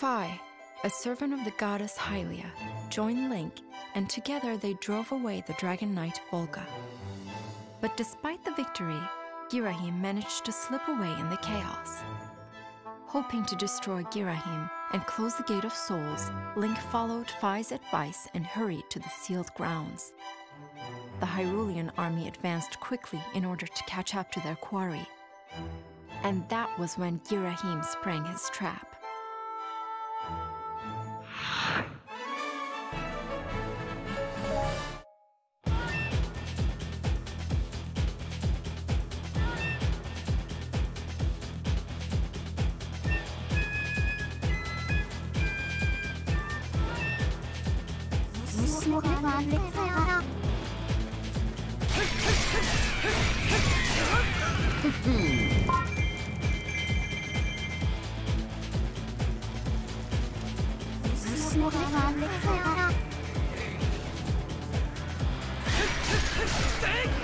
Fi, a servant of the goddess Hylia, joined Link, and together they drove away the Dragon Knight Volga. But despite the victory, Girahim managed to slip away in the chaos. Hoping to destroy Girahim and close the Gate of Souls, Link followed Fi's advice and hurried to the sealed grounds. The Hyrulean army advanced quickly in order to catch up to their quarry. And that was when Girahim sprang his trap. も変わってさらふっふっふっふっふっふっ Stick!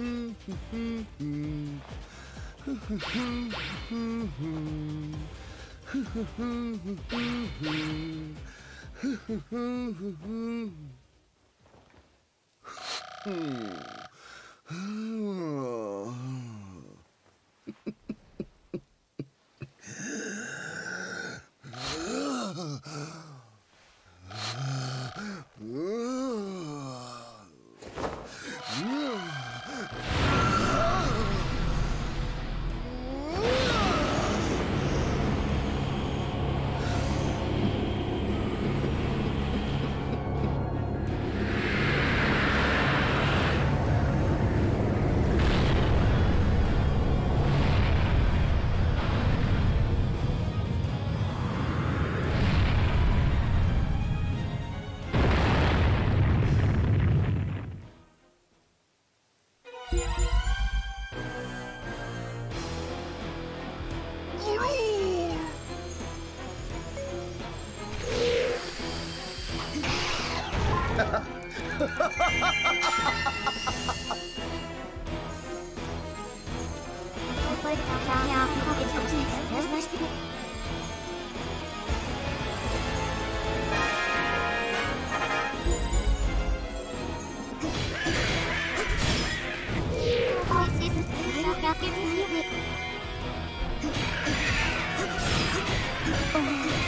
Ooh. Oh,